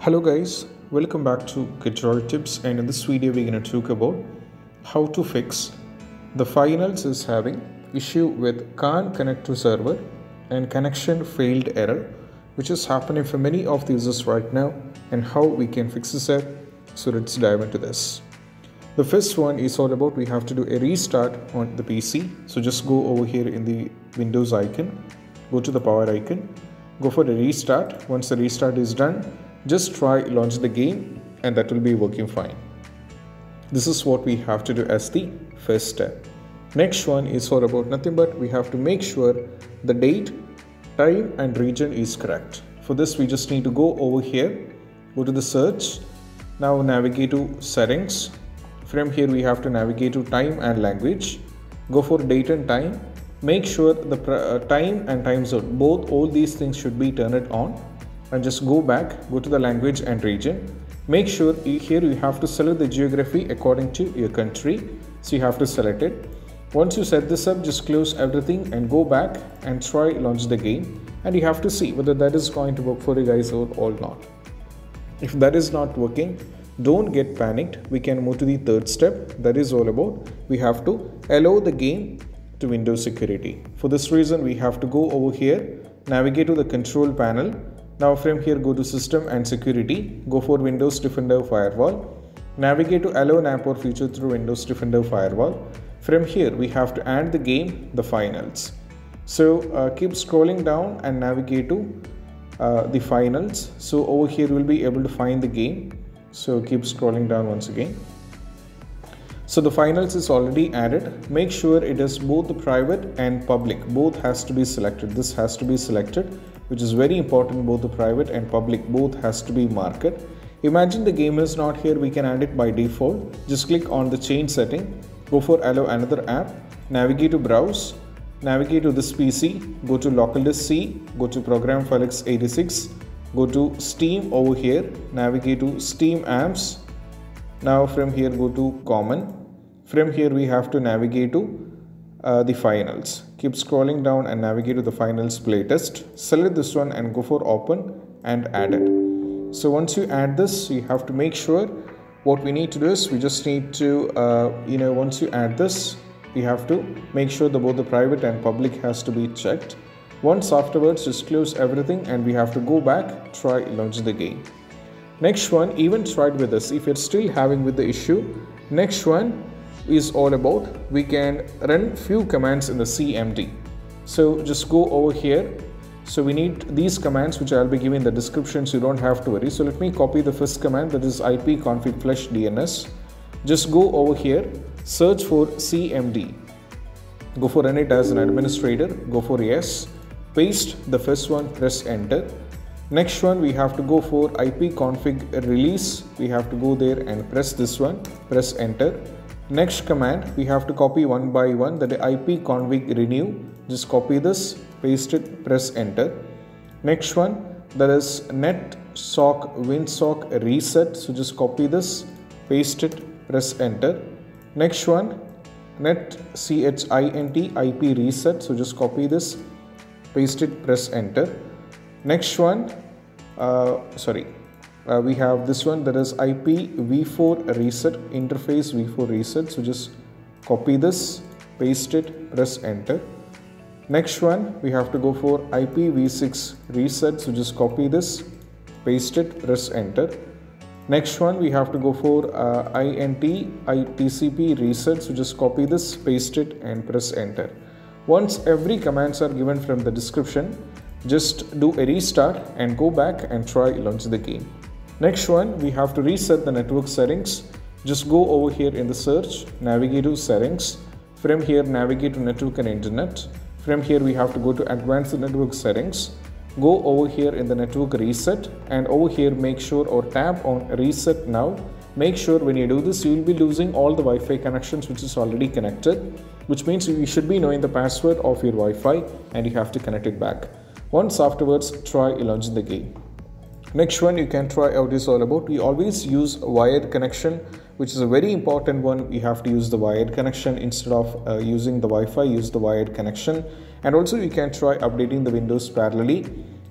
Hello guys, welcome back to Get Droid Tips and in this video we're going to talk about how to fix the finals is having issue with can't connect to server and connection failed error which is happening for many of the users right now and how we can fix this error. So let's dive into this. The first one is all about we have to do a restart on the PC. So just go over here in the Windows icon, go to the power icon, go for the restart. Once the restart is done, just try launch the game and that will be working fine. This is what we have to do as the first step. Next one is for about nothing but we have to make sure the date, time and region is correct. For this we just need to go over here, go to the search, now navigate to settings. From here we have to navigate to time and language. Go for date and time. Make sure the uh, time and time zone, both all these things should be turned on and just go back, go to the language and region. Make sure here you have to select the geography according to your country. So you have to select it. Once you set this up, just close everything and go back and try launch the game. And you have to see whether that is going to work for you guys or, or not. If that is not working, don't get panicked. We can move to the third step. That is all about we have to allow the game to Windows security. For this reason, we have to go over here, navigate to the control panel now from here go to system and security, go for Windows Defender Firewall. Navigate to allow an app or feature through Windows Defender Firewall. From here we have to add the game, the finals. So uh, keep scrolling down and navigate to uh, the finals. So over here we'll be able to find the game. So keep scrolling down once again. So the finals is already added. Make sure it is both the private and public. Both has to be selected. This has to be selected which is very important both the private and public both has to be marked imagine the game is not here we can add it by default. Just click on the change setting go for allow another app navigate to browse navigate to this pc go to local disk c go to program file x86 go to steam over here navigate to steam apps. Now from here go to common. From here we have to navigate to uh, the finals. Keep scrolling down and navigate to the finals playtest. Select this one and go for open and add it. So once you add this, you have to make sure what we need to do is we just need to, uh, you know, once you add this, we have to make sure that both the private and public has to be checked. Once afterwards, just close everything and we have to go back, try launch the game. Next one, even tried with this. If you're still having with the issue, next one, is all about we can run few commands in the cmd so just go over here so we need these commands which I'll be giving in the description so you don't have to worry. So let me copy the first command that is ipconfig flush DNS. Just go over here, search for cmd. Go for run it as an administrator, go for yes. Paste the first one, press enter. Next one we have to go for IP config release. We have to go there and press this one, press enter. Next command we have to copy one by one that ipconfig renew. Just copy this, paste it, press enter. Next one that is net sock winsock reset. So just copy this, paste it, press enter. Next one netsh int ip reset. So just copy this, paste it, press enter. Next one, uh, sorry, uh, we have this one that is IP v4 reset interface v4 reset. So just copy this paste it press enter. Next one we have to go for IP v6 reset. So just copy this paste it press enter. Next one we have to go for uh, int itcp reset. So just copy this paste it and press enter. Once every commands are given from the description just do a restart and go back and try launch the game Next one, we have to reset the network settings. Just go over here in the search, navigate to settings. From here, navigate to network and internet. From here, we have to go to advanced network settings. Go over here in the network reset and over here, make sure or tap on reset now. Make sure when you do this, you will be losing all the Wi-Fi connections which is already connected, which means you should be knowing the password of your Wi-Fi and you have to connect it back. Once afterwards, try launching the game. Next one you can try out is all about we always use wired connection which is a very important one we have to use the wired connection instead of uh, using the Wi-Fi use the wired connection and also you can try updating the windows parallelly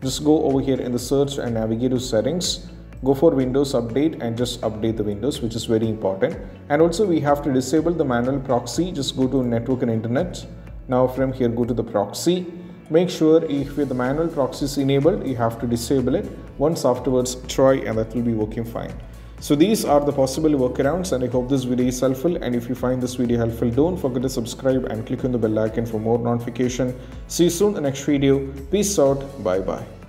just go over here in the search and navigate to settings go for Windows Update and just update the Windows, which is very important. And also we have to disable the manual proxy. Just go to Network and Internet. Now from here, go to the proxy. Make sure if with the manual proxy is enabled, you have to disable it. Once afterwards, try and that will be working fine. So these are the possible workarounds and I hope this video is helpful and if you find this video helpful don't forget to subscribe and click on the bell icon for more notification. See you soon in the next video. Peace out. Bye bye.